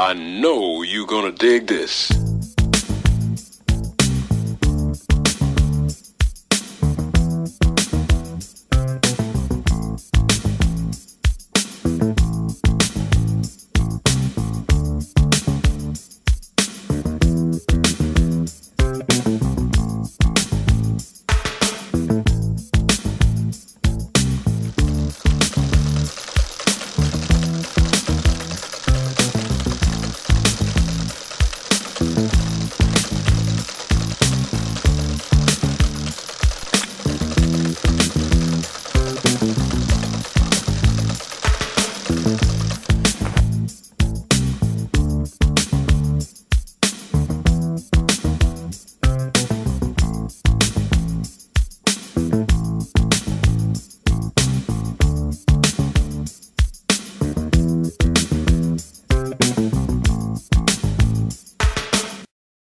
I know you're gonna dig this.